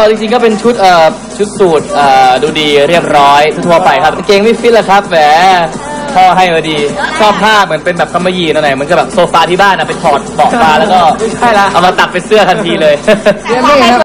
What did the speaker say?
จริงๆก็เป็นชุดเอ่อชุดสูทเอ่อดูดีเรียบร้อยทั่วๆไปครับกางเกงไม่ฟิตเละครับแหมพ่อให้มาดีชอบผ้าเหมือนเป็นแบบกำมะหยี่หน่หยๆเหมือนกับแบบโซฟาที่บ้านอะไปถอดเบาะมาแล้วก็ใช่ละเอามาตัดเป็นเสื้อทันทีเลย เรียนครับ